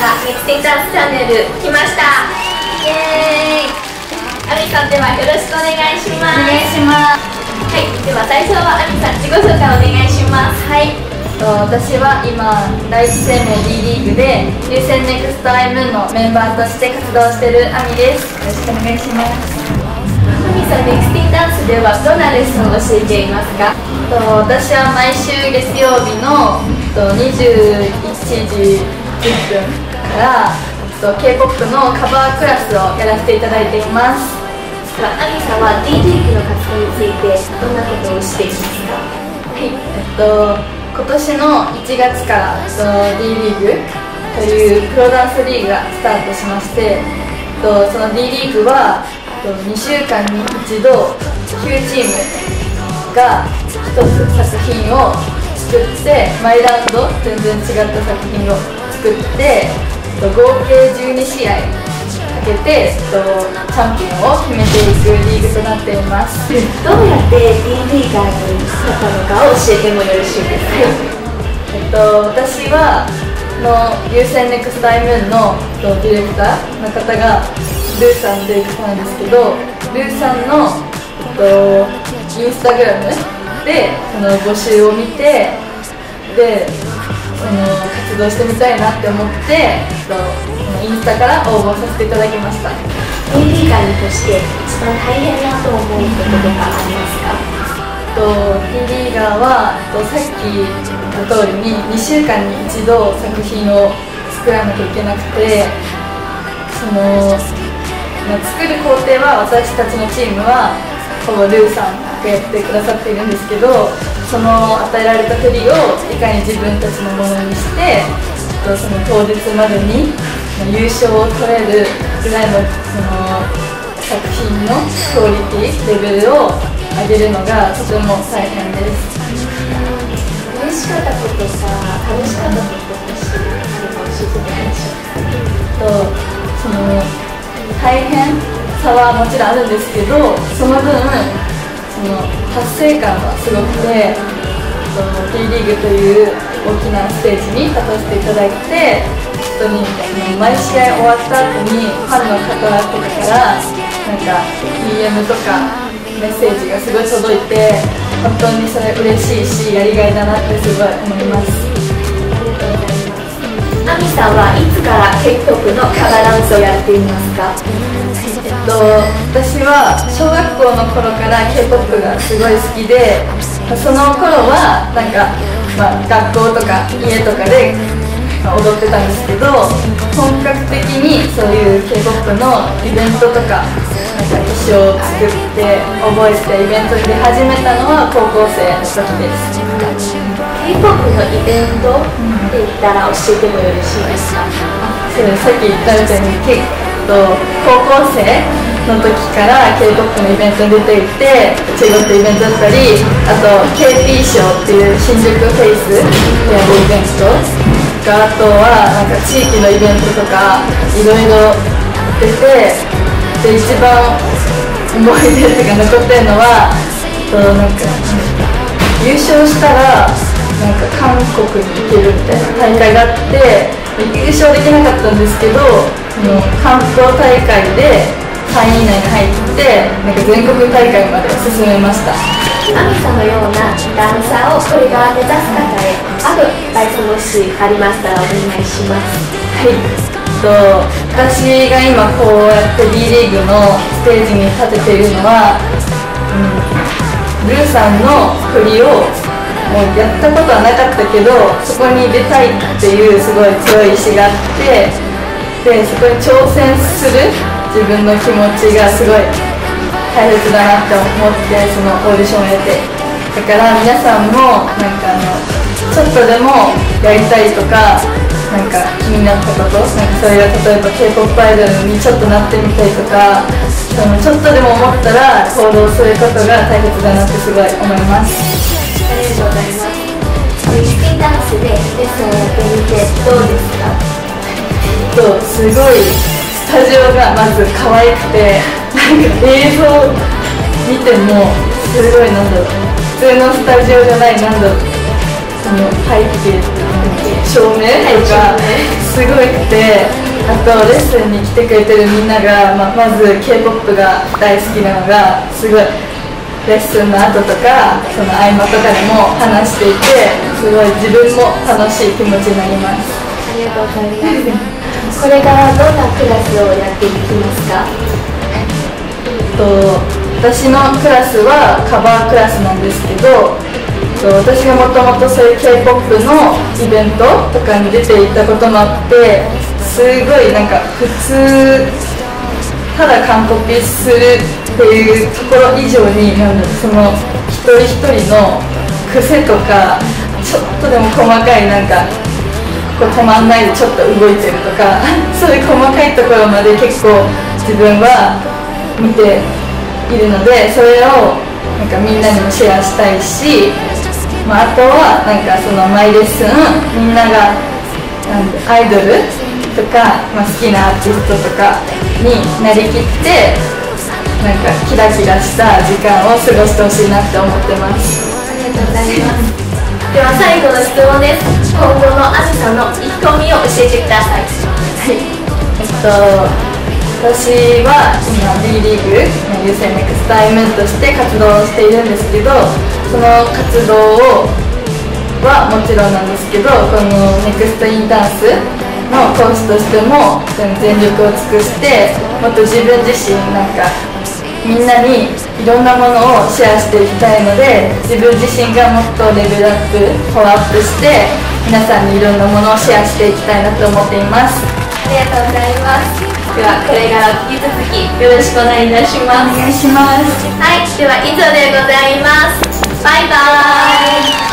がミキティダンスチャンネル来ました。イエーイ。アミさんではよろしくお願いします。お願いします。はい。では最初はアミさん自己紹介お願いします。はい。私は今第一生命 D リーグで優先ネクストアイムーンのメンバーとして活動しているアミです。よろしくお願いします。アミさんミキティダンスではどんなレッスンを教えていますか？と私は毎週月曜日のと21時10分からと K-POP のカバークラスをやらせていただいていますアミさんは D リーグの活動につい。てどんなことをしていますかはいえっと今年の1月から D リーグというプロダンスリーグがスタートしましてえっとその D リーグはえっと2週間に一度9チームが1つ作品を作って毎ラウンド全然違った作品を作ってと合計12試合かけて、と、チャンピオンを決めていくリーグとなっています。どうやって D リーガーになったのかを教えてもよろしいですか、えっと、私はの優先ネクストアイムーンのディレクターの方がルーさんという方なんですけどルーさんの、えっと、インスタグラムでその募集を見てで活動してみたいなって思って、インスタから応募させていただきました。D リーとして一番大変だと思うこととかありますか？と D リーガーはとさっき言った通りに2週間に一度作品を作らなきゃいけなくてその、まあ、作る工程は私たちのチームはほぼルーさんがやってくださっているんですけどその与えられた振りをいかに自分たちのものにしてとその当日までに優勝を取れるぐらいのその作品のクオリティレベルを上げるのがとても大変です。嬉しかったことさ楽しかったこともしあれば教えてもらえましょうとその大変さはもちろんあるんですけどその分達成感はすごくて T リーグという大きなステージに立たせていただいて本当に毎試合終わった後にファンの方とかからなんか DM とかメッセージがすごい届いて本当にそれ嬉しいしやりがいだなってすごい思います。アミさんはいつから K-POP のカバーダンスをやっていますか？えっと、私は小学校の頃から K-POP がすごい好きでその頃はなんか、まあ、学校とか家とかで踊ってたんですけど本格的にそういう K-POP のイベントとかなんか衣装を作って覚えてイベントで始めたのは高校生の時です。K-POP のイベントって言ったら教えてもよろしいです。かそうですさっき言ったみたいに結構高校生の時から K-POP のイベントに出ていて中国イベントだったりあと KP ショーっていう新宿フェイスでやるイベントがあとはなんか地域のイベントとかいろいろ出てで一番思い出とか残ってるのはとなんか優勝したらなんか韓国に行けるみたいな大会があって優勝できなかったんですけどその関東大会で3位以内に入ってなんか全国大会まで進めました。アミさんのようなダンサーをこれから目指す方へアドバイスもしありましたらお願いします。はい。と私が今こうやって B リーグのステージに立てているのは、うん、ルーさんの振りをもうやったことはなかったけどそこに出たいっていうすごい強い意志があってでそこに挑戦する自分の気持ちがすごい大切だなって思ってそのオーディションをやって。だから皆さんもなんかあのちょっとでもやりたいとかなんか気になったことなんかそういう例えば k p o p アイドルにちょっとなってみたいとかそのちょっとでも思ったら行動することが大切だなってすごい思います。ざい。ますミキテダンスでレッスンをやってみてどうですかとすごい。スタジオがまず可愛くてなんか映像見てもすごい。なんだろう普通のスタジオじゃない。なんだろうその背景照明とかすごい。くてあとレッスンに来てくれてるみんなが、ままず k p o p が大好きなのがすごい。レッスンの後とかその合間とかでも話していてすごい自分も楽しい気持ちになります。ありがとうございます。これからどんなクラスをやっていきますか？と私のクラスはカバークラスなんですけど私がもともとそういう k p o p のイベントとかに出ていたこともあってすごいなんか普通ただ完コピするっていうところ以上になんだその一人一人の癖とかちょっとでも細かいなんかこう止まんないでちょっと動いてるとか そういう細かいところまで結構自分は見ているのでそれをなんかみんなにもシェアしたいし、まあ、あとはなんかそのマイレッスンみんながなんアイドルとか、まあ、好きなアーティストとかになりきってなんかキラキラした時間を過ごしてほしいなって思ってます。ありがとうございます。では最後の質問です。今後のあみさんの意気込みを教えてください。はい。えっと私は今 B リーグ優先ネクストアイメンとして活動をしているんですけどその活動をはもちろんなんですけどこのネクストインダンスのコースとしても全力を尽くしてもっと自分自身なんかみんなにいろんなものをシェアしていきたいので自分自身がもっとレベルアップパワーアップして皆さんにいろんなものをシェアしていきたいなと思っています。ありがとうございます。ではこれから引き続きよろしくお願いいたします。お願いします。はいでは以上でございます。バイバーイ